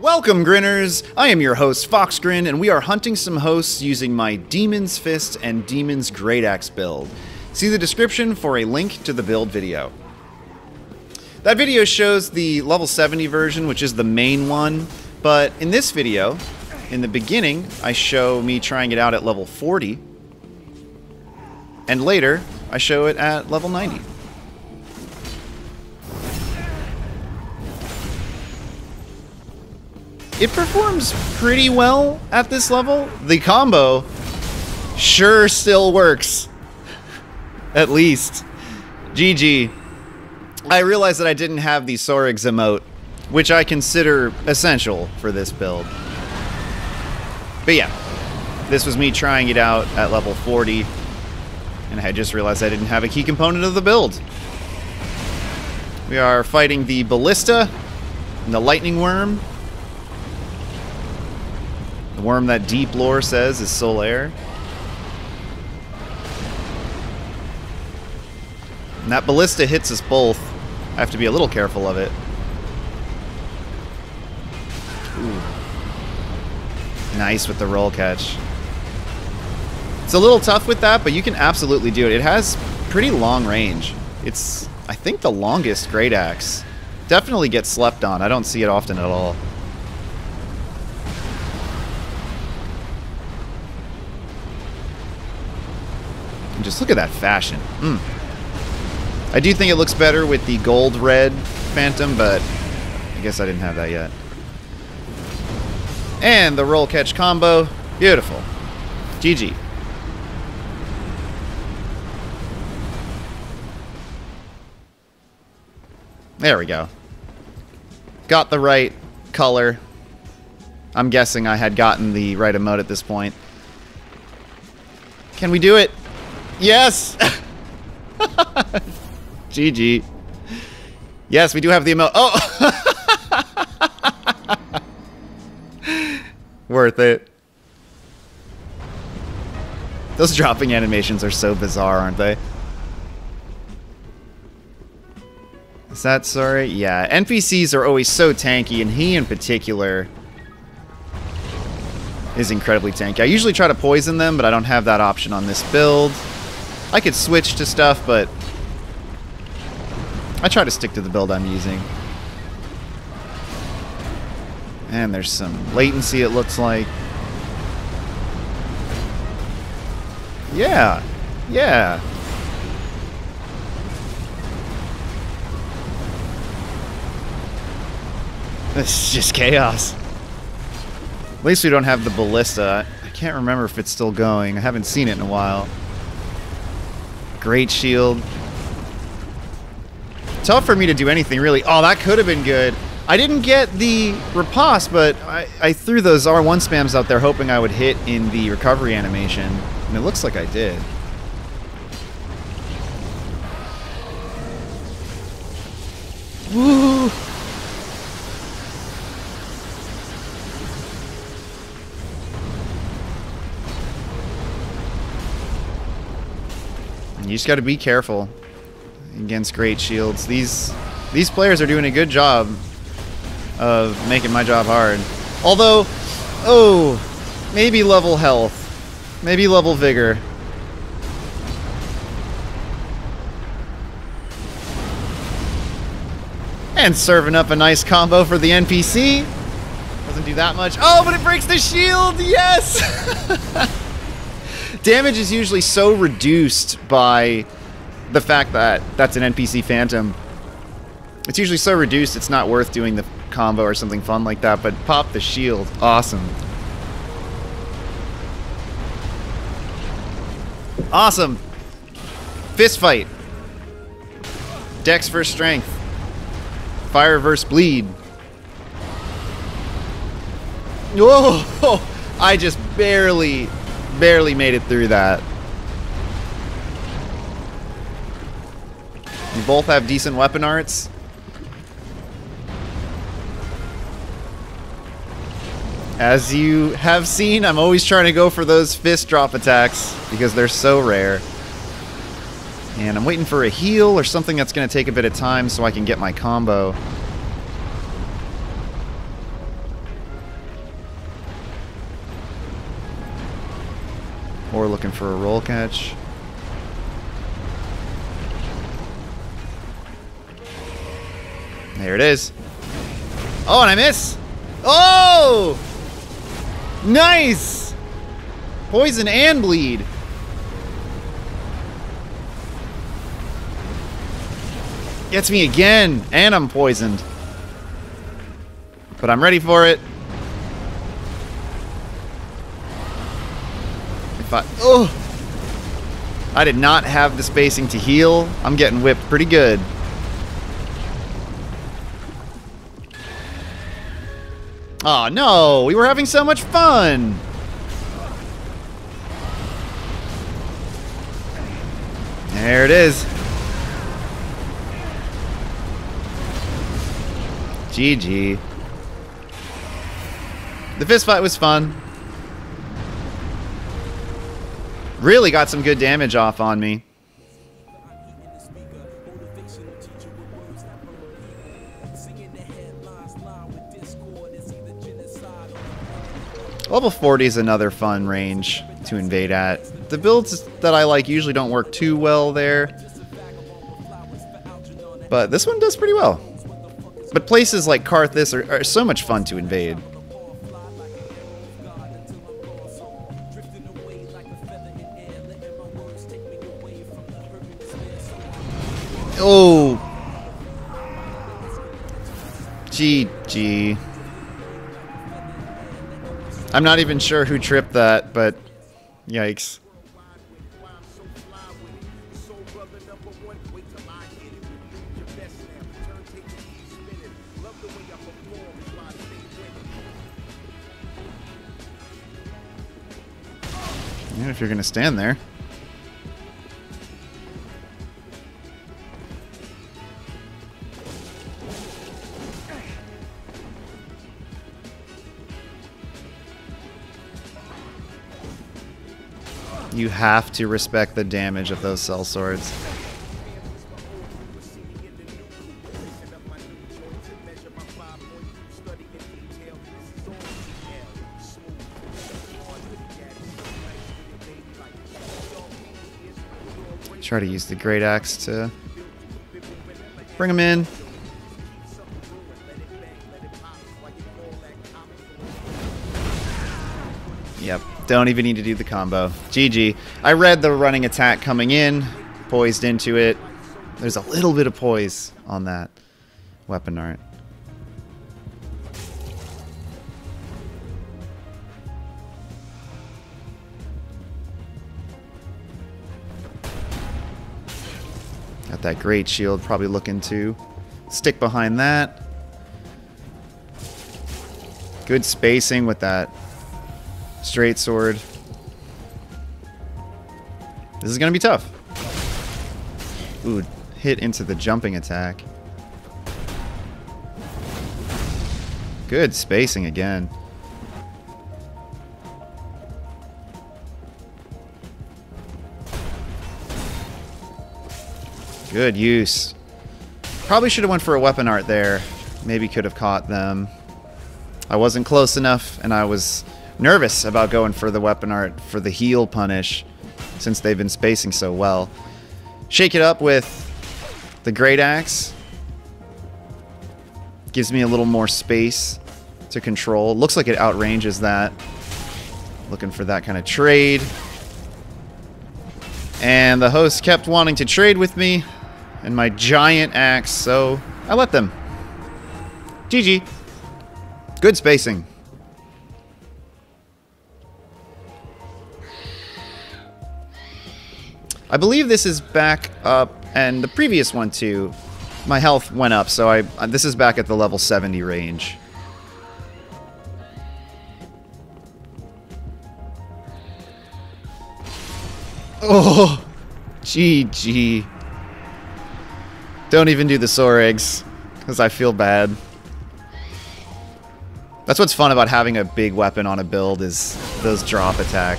Welcome, Grinners! I am your host, Foxgrin, and we are hunting some hosts using my Demon's Fist and Demon's Greataxe build. See the description for a link to the build video. That video shows the level 70 version, which is the main one, but in this video, in the beginning, I show me trying it out at level 40, and later, I show it at level 90. It performs pretty well at this level. The combo sure still works. At least. GG. I realized that I didn't have the Sorig's emote, which I consider essential for this build. But yeah, this was me trying it out at level 40, and I just realized I didn't have a key component of the build. We are fighting the Ballista and the Lightning Worm, the worm that deep lore says is Solaire. And that ballista hits us both. I have to be a little careful of it. Ooh. Nice with the roll catch. It's a little tough with that, but you can absolutely do it. It has pretty long range. It's, I think, the longest Great Axe. Definitely gets slept on. I don't see it often at all. And just look at that fashion. Mm. I do think it looks better with the gold red Phantom, but I guess I didn't have that yet. And the roll catch combo. Beautiful. GG. There we go. Got the right color. I'm guessing I had gotten the right emote at this point. Can we do it? Yes! GG. Yes, we do have the emo- Oh! Worth it. Those dropping animations are so bizarre, aren't they? Is that Sirris? Yeah, NPCs are always so tanky, and he in particular is incredibly tanky. I usually try to poison them, but I don't have that option on this build. I could switch to stuff, but I try to stick to the build I'm using. And there's some latency, it looks like. Yeah. Yeah. This is just chaos. At least we don't have the ballista. I can't remember if it's still going. I haven't seen it in a while. Great shield. Tough for me to do anything, really. Oh, that could have been good. I didn't get the riposte, but I, I threw those R1 spams out there hoping I would hit in the recovery animation. And it looks like I did. You just got to be careful against great shields. These these players are doing a good job of making my job hard. Although, oh, maybe level health, maybe level vigor. And serving up a nice combo for the NPC. Doesn't do that much. Oh, but it breaks the shield! Yes! damage is usually so reduced by the fact that that's an NPC Phantom. It's usually so reduced it's not worth doing the combo or something fun like that, but pop the shield. Awesome. Awesome. Fist fight. Dex versus strength. Fire versus bleed. Whoa! I just barely barely made it through that. You both have decent weapon arts. As you have seen, I'm always trying to go for those fist drop attacks because they're so rare. And I'm waiting for a heal or something that's going to take a bit of time so I can get my combo. Or looking for a roll catch. There it is. Oh, and I miss. Oh! Nice! Poison and bleed. Gets me again, and I'm poisoned. But I'm ready for it. Oh! I did not have the spacing to heal. I'm getting whipped pretty good. Oh no, we were having so much fun. There it is. GG. The fist fight was fun. Really got some good damage off on me. Level 40 is another fun range to invade at. The builds that I like usually don't work too well there. But this one does pretty well. But places like Carthus are, are so much fun to invade. Oh. GG. I'm not even sure who tripped that, but yikes. Yeah, if you're going to stand there. You have to respect the damage of those sell swords. Try to use the Great Axe to bring him in. Don't even need to do the combo. GG. I read the running attack coming in, poised into it. There's a little bit of poise on that weapon art. Got that great shield, probably looking to stick behind that. Good spacing with that straight sword. This is going to be tough. Ooh, hit into the jumping attack. Good spacing again. Good use. Probably should have went for a weapon art there. Maybe could have caught them. I wasn't close enough, and I was nervous about going for the weapon art for the heal punish, since they've been spacing so well. Shake it up with the Great Axe. Gives me a little more space to control. Looks like it outranges that. Looking for that kind of trade. And the host kept wanting to trade with me and my giant axe, so I let them. GG. Good spacing. I believe this is back up, and the previous one too. My health went up, so I uh, this is back at the level 70 range. Oh, GG. Don't even do the Soregs, because I feel bad. That's what's fun about having a big weapon on a build is those drop attack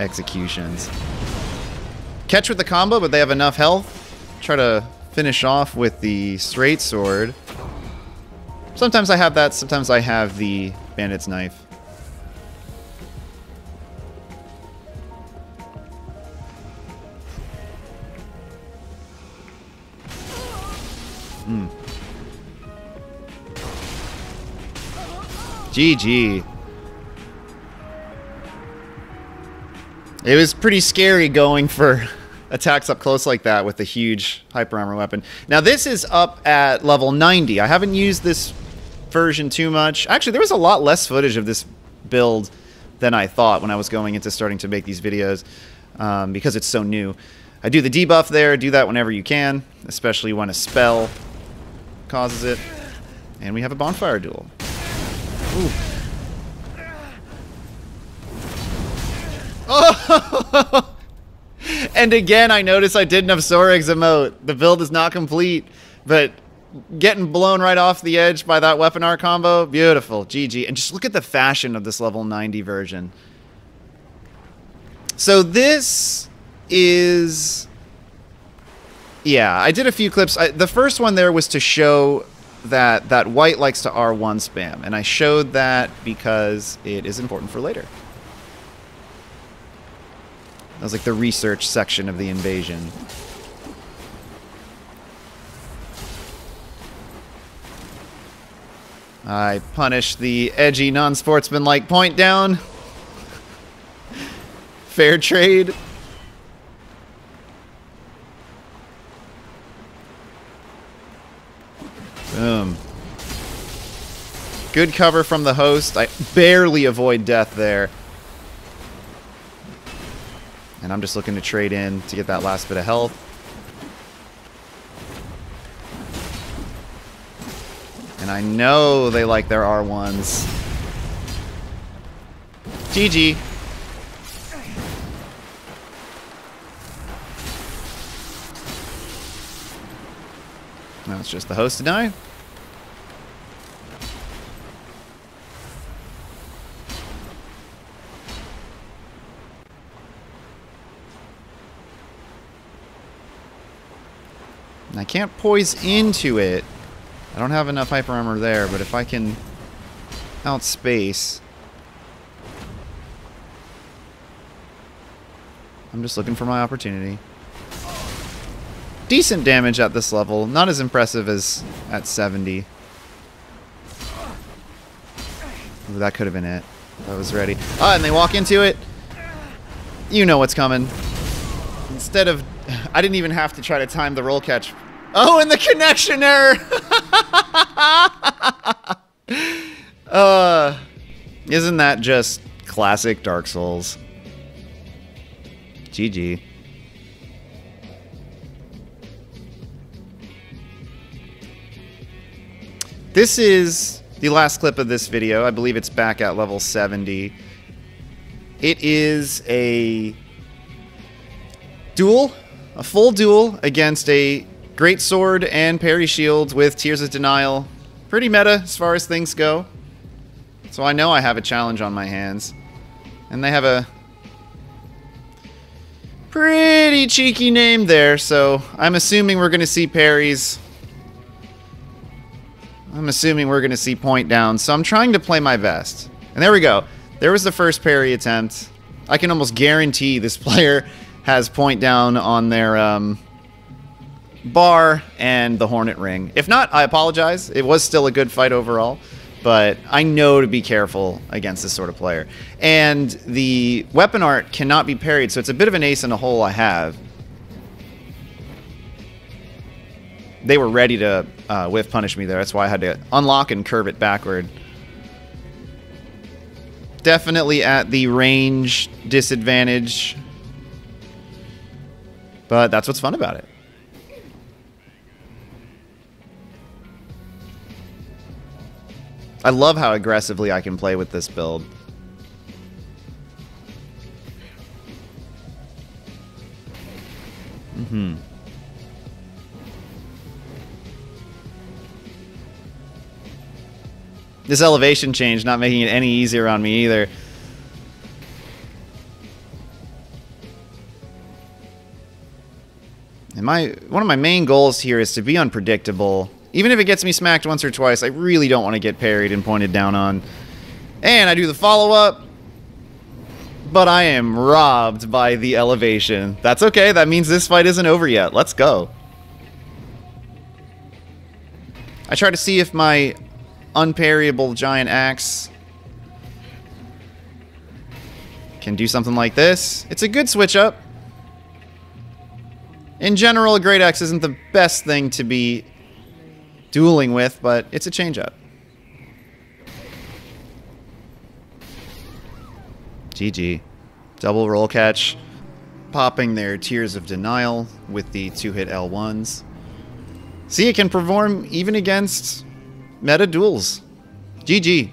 executions catch with the combo, but they have enough health. Try to finish off with the straight sword. Sometimes I have that, sometimes I have the bandit's knife. Hmm. GG. It was pretty scary going for attacks up close like that with a huge hyper armor weapon. Now this is up at level 90. I haven't used this version too much. Actually, there was a lot less footage of this build than I thought when I was going into starting to make these videos um, because it's so new. I do the debuff there, do that whenever you can, especially when a spell causes it. And we have a bonfire duel. Ooh. Oh! and again, I notice I didn't have Sora's emote. The build is not complete, but getting blown right off the edge by that weapon art combo, beautiful. GG. And just look at the fashion of this level 90 version. So this is... Yeah, I did a few clips. I, the first one there was to show that that white likes to R1 spam, and I showed that because it is important for later. That was like the research section of the invasion. I punish the edgy, non-sportsman-like point down. Fair trade. Boom. Good cover from the host. I barely avoid death there. And I'm just looking to trade in to get that last bit of health. And I know they like their R1s. GG. Now it's just the host to die. Can't poise into it. I don't have enough hyper armor there, but if I can outspace... I'm just looking for my opportunity. Decent damage at this level. Not as impressive as at 70. Ooh, that could have been it. I was ready. Ah, and they walk into it. You know what's coming. Instead of... I didn't even have to try to time the roll catch Oh, and the connection error. uh, isn't that just classic Dark Souls? GG. This is the last clip of this video. I believe it's back at level 70. It is a duel, a full duel against a Great Sword and Parry Shield with Tears of Denial. Pretty meta as far as things go. So I know I have a challenge on my hands. And they have a pretty cheeky name there, so I'm assuming we're going to see parries. I'm assuming we're going to see point down, so I'm trying to play my best. And there we go. There was the first parry attempt. I can almost guarantee this player has point down on their um, bar and the Hornet Ring. If not, I apologize. It was still a good fight overall, but I know to be careful against this sort of player. And the weapon art cannot be parried, so it's a bit of an ace in a hole I have. They were ready to uh, whiff punish me there. That's why I had to unlock and curve it backward. Definitely at the range disadvantage. But that's what's fun about it. I love how aggressively I can play with this build. Mm-hmm. This elevation change not making it any easier on me either. And my one of my main goals here is to be unpredictable even if it gets me smacked once or twice, I really don't want to get parried and pointed down on. And I do the follow-up, but I am robbed by the elevation. That's okay, that means this fight isn't over yet. Let's go. I try to see if my unparryable giant axe can do something like this. It's a good switch up. In general, a great axe isn't the best thing to be dueling with, but it's a changeup. GG. Double roll catch. Popping their Tears of Denial with the two-hit L1s. See, it can perform even against meta duels. GG.